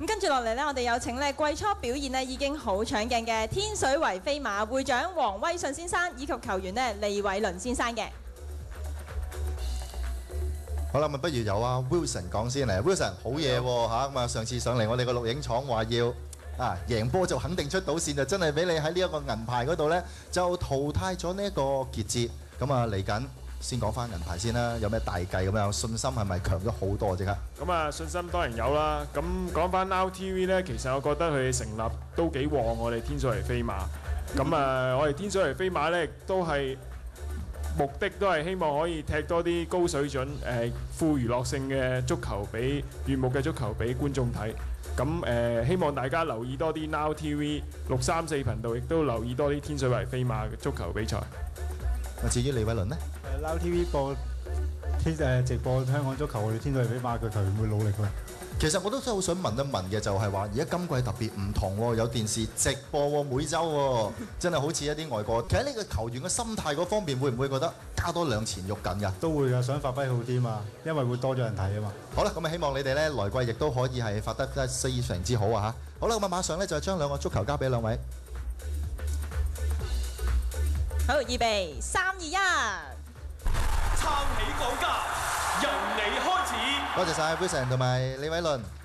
咁跟住落嚟呢，我哋有請咧季初表現呢已經好搶鏡嘅天水圍飛馬會長黃威信先生以及球員呢李偉倫先生嘅。好啦，咁不如由阿 Wilson 講先嚟。Wilson 好嘢喎嚇，咁啊上次上嚟我哋個錄影廠話要啊贏波就肯定出到線，就真係俾你喺呢一個銀牌嗰度咧就淘汰咗呢一個傑志。咁啊嚟緊先講翻銀牌先啦，有咩大計咁樣？信心係咪強咗好多即刻？咁啊，信心當然有啦。咁講翻 Now TV 呢，其實我覺得佢成立都幾旺我哋天水圍飛馬。咁啊，我哋天水圍飛馬呢，都係目的都係希望可以踢多啲高水準、誒富娛樂性嘅足球俾悅目嘅足球俾觀眾睇。咁誒，希望大家留意多啲 Now TV 六三四頻道，亦都留意多啲天水圍飛馬嘅足球比賽。咁至於李偉倫呢？誒 Now TV 播天誒直播香港足球，我哋天水圍飛馬嘅球員會努力嘅。其實我都真係好想問一問嘅，就係話而家今季特別唔同喎，有電視直播喎，每週喎，真係好似一啲外國。其實呢個球員嘅心態嗰方面，會唔會覺得加多兩錢肉緊㗎？都會㗎，想發揮好啲嘛，因為會多咗人睇啊嘛。好啦，咁啊希望你哋咧來季亦都可以係發得得非常之好啊嚇！好啦，咁啊馬上咧就將兩個足球交俾兩位。好，預備三二一。多謝晒 Wilson 同埋李偉倫。